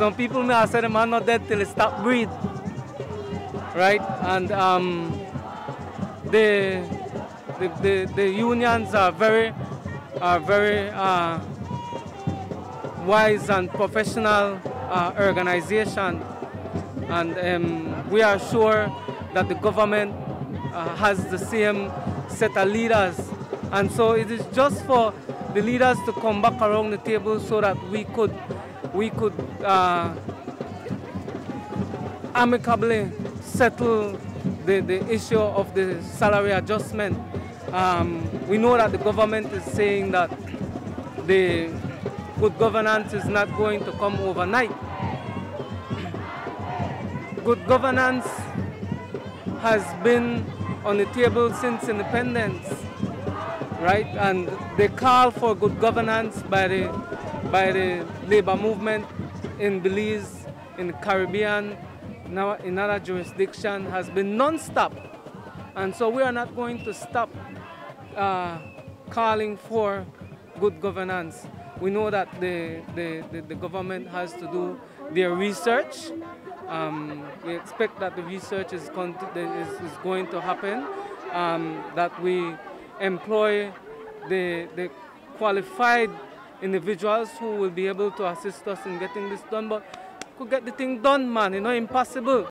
some people may have said the man not dead till he stop breathe. Right? And um, the, the, the, the, unions are very, are very uh, wise and professional uh, organization. And um, we are sure that the government uh, has the same set of leaders. And so it is just for the leaders to come back around the table so that we could, we could uh, amicably settle the, the issue of the salary adjustment. Um, we know that the government is saying that the good governance is not going to come overnight. Good governance has been on the table since independence, right? And they call for good governance by the, by the labor movement in Belize, in the Caribbean, now in other jurisdiction has been non-stop. And so we are not going to stop uh, calling for good governance. We know that the, the, the, the government has to do their research um, we expect that the research is, is, is going to happen, um, that we employ the, the qualified individuals who will be able to assist us in getting this done. But could get the thing done, man, you know, impossible.